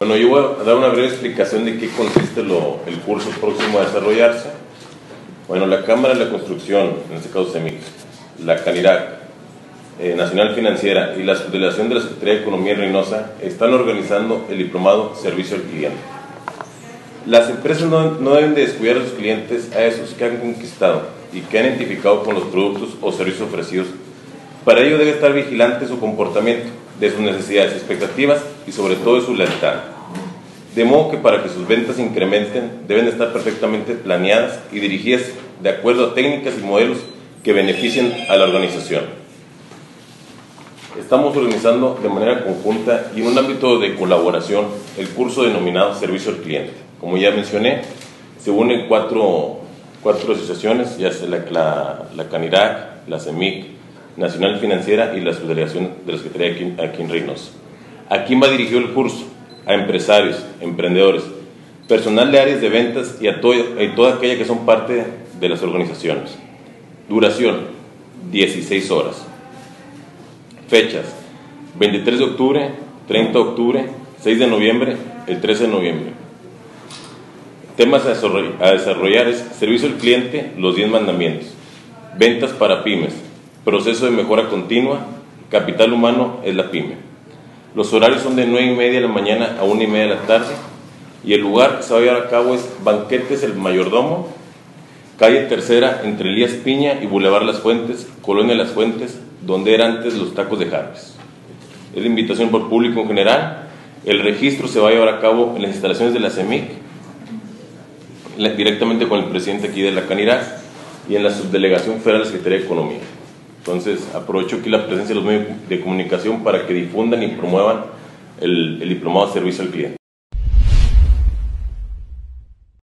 Bueno, yo voy a dar una breve explicación de qué consiste lo, el curso próximo a desarrollarse. Bueno, la Cámara de la Construcción, en este caso CEMIC, la CANIRAC, eh, Nacional Financiera y la Subdelegación de la Secretaría de Economía en Reynosa están organizando el diplomado Servicio al Cliente. Las empresas no, no deben de descuidar a sus clientes, a esos que han conquistado y que han identificado con los productos o servicios ofrecidos. Para ello debe estar vigilante su comportamiento de sus necesidades, expectativas y sobre todo de su lealtad. De modo que para que sus ventas incrementen deben estar perfectamente planeadas y dirigidas de acuerdo a técnicas y modelos que beneficien a la organización. Estamos organizando de manera conjunta y en un ámbito de colaboración el curso denominado Servicio al Cliente. Como ya mencioné, se unen cuatro, cuatro asociaciones, ya sea la, la, la CANIRAC, la CEMIC, Nacional Financiera y la subdelegación de la Secretaría aquí, aquí en Reynosa. ¿A quién va dirigido el curso? A empresarios, emprendedores, personal de áreas de ventas y a, to y toda aquella que son parte de las organizaciones. Duración, 16 horas. Fechas, 23 de octubre, 30 de octubre, 6 de noviembre, el 13 de noviembre. Temas a desarrollar, a desarrollar es servicio al cliente, los 10 mandamientos, ventas para pymes, proceso de mejora continua, capital humano es la pyme. Los horarios son de 9 y media de la mañana a 1 y media de la tarde y el lugar que se va a llevar a cabo es Banquetes El Mayordomo, calle Tercera entre Elías Piña y Boulevard Las Fuentes, Colonia Las Fuentes, donde eran antes los tacos de Jarvis. Es la invitación por público en general. El registro se va a llevar a cabo en las instalaciones de la CEMIC, directamente con el presidente aquí de la Canidad y en la subdelegación federal de la Secretaría de Economía. Entonces, aprovecho aquí la presencia de los medios de comunicación para que difundan y promuevan el, el diplomado de servicio al cliente.